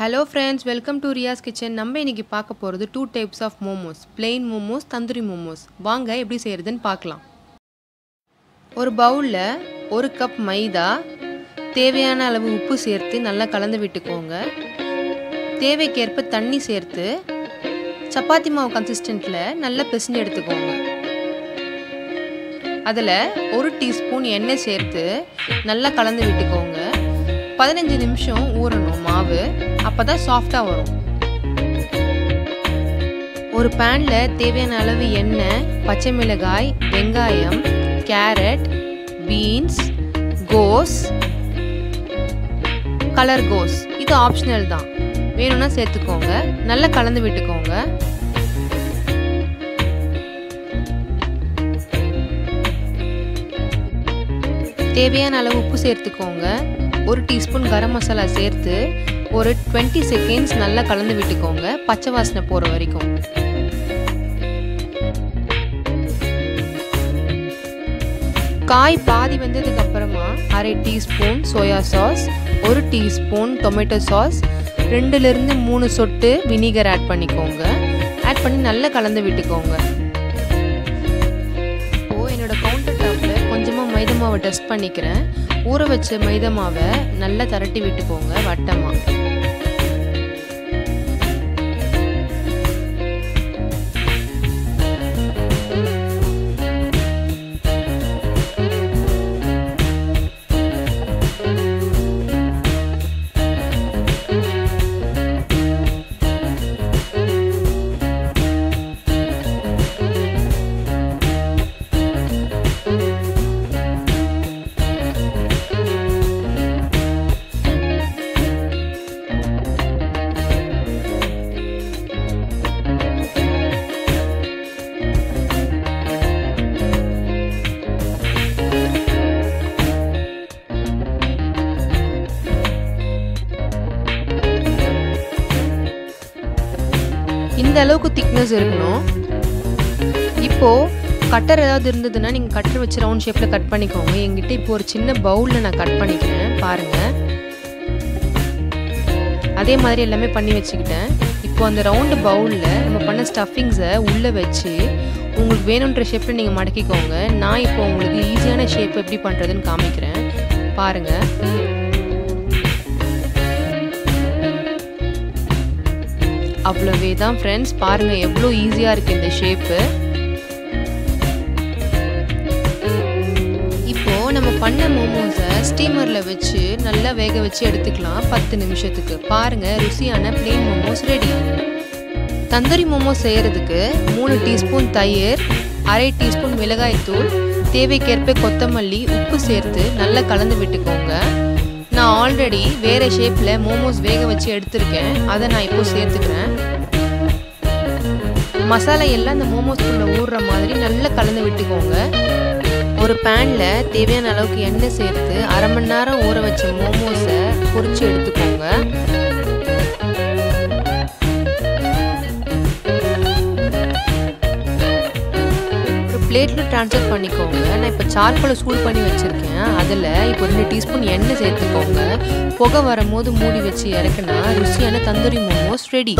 Hello friends welcome to Riyas kitchen நம்ம இன்றைக்கி பார்க்க போகிறது two types of momos plain momos tandoori momos வாங்க எப்படி செய்கிறதுன்னு பார்க்கலாம். ஒரு பவுலில் ஒரு கப் மைதா தேவையான அளவு உப்பு சேர்த்து நல்லா கலந்து விட்டுக்கோங்க. தேவைக்கேற்ப தண்ணி சேர்த்து சப்பாத்தி மாவு கன்சிஸ்டண்ட்டில் நல்லா பிசைஞ்சு எடுத்துக்கோங்க. அதில் ஒரு டீஸ்பூன் எண்ணெய் சேர்த்து நல்லா கலந்து விட்டுக்கோங்க. பதினஞ்சு நிமிஷம் ஊறணும் மாவு. அப்போ தான் சாஃப்டாக வரும். ஒரு பேனில் தேவையான அளவு எண்ணெய் பச்சை மிளகாய் வெங்காயம் கேரட் பீன்ஸ் கோஸ் கலர் கோஸ் இது ஆப்ஷனல் தான். வேணும்னா சேர்த்துக்கோங்க. நல்லா கலந்து விட்டுக்கோங்க. தேவையான அளவு உப்பு சேர்த்துக்கோங்க. ஒரு டீஸ்பூன் கரம் மசாலா சேர்த்து ஒரு டுவெண்ட்டி செகண்ட்ஸ் நல்லா கலந்து விட்டுக்கோங்க. பச்சை வாசனை போகிற வரைக்கும். காய் பாதி வந்ததுக்கு அப்புறமா அரை டீஸ்பூன் சோயா சாஸ் ஒரு டீஸ்பூன் டொமேட்டோ சாஸ் ரெண்டுலேருந்து மூணு சொட்டு வினிகர் ஆட் பண்ணிக்கோங்க. ஆட் பண்ணி நல்லா கலந்து விட்டுக்கோங்க. மைதா மாவை டஸ்ட் பண்ணிக்கிறேன். ஊற வச்ச மைதா மாவை நல்லா திரட்டி விட்டுக்கோங்க வட்டமாக இந்த அளவுக்கு திக்னஸ் இருக்கணும். இப்போது கட்டர் ஏதாவது இருந்ததுன்னா நீங்கள் கட்டர் வச்சு ரவுண்ட் ஷேப்பில் கட் பண்ணிக்கோங்க. எங்கிட்ட இப்போ ஒரு சின்ன பவுலில் நான் கட் பண்ணிக்கிறேன் பாருங்கள் அதே மாதிரி எல்லாமே பண்ணி வச்சுக்கிட்டேன். இப்போ அந்த ரவுண்டு பவுலில் நம்ம பண்ண ஸ்டஃபிங்ஸை உள்ளே வச்சு உங்களுக்கு வேணுன்ற ஷேப்பில் நீங்கள் மடக்கிக்கோங்க. நான் இப்போ உங்களுக்கு ஈஸியான ஷேப் எப்படி பண்ணுறதுன்னு காமிக்கிறேன். பாருங்கள் அவ்வளவே தான் ஃப்ரெண்ட்ஸ் பாருங்கள் எவ்வளோ ஈஸியாக இருக்குது இந்த ஷேப்பு இப்போது நம்ம பண்ண மோமோஸை ஸ்டீமரில் வச்சு நல்லா வேக வச்சு எடுத்துக்கலாம் பத்து நிமிஷத்துக்கு. பாருங்கள் ருசியான plain momos ready tandoori momos செய்கிறதுக்கு மூணு டீஸ்பூன் தயிர் அரை டீஸ்பூன் மிளகாய்த்தூள் தேவைக்கேற்ப கொத்தமல்லி உப்பு சேர்த்து நல்லா கலந்து விட்டுக்கோங்க. நான் ஆல்ரெடி வேறு ஷேப்பில் மோமோஸ் வேக வச்சு எடுத்திருக்கேன். அதை நான் இப்போ சேர்த்துக்கிறேன். மசாலா எல்லாம் அந்த மோமோஸ்குள்ளே ஊறுற மாதிரி நல்லா கலந்து விட்டுக்கோங்க. ஒரு பேனில் தேவையான அளவுக்கு எண்ணெய் சேர்த்து அரை மணி நேரம் ஊற வச்ச மோமோஸை பொறிச்சு எடுத்துக்கோங்க. பிளேட்டில் ட்ரான்ஸ்ஃபர் பண்ணிக்கோங்க. நான் இப்போ சார்கோலை சூடு பண்ணி வச்சுருக்கேன். அதில் இப்போ ரெண்டு டீஸ்பூன் எண்ணெய் சேர்த்துக்கோங்க. புகை வரும்போது மூடி வச்சு இறக்குனா ருசியான தந்தூரி மோமோஸ் ரெடி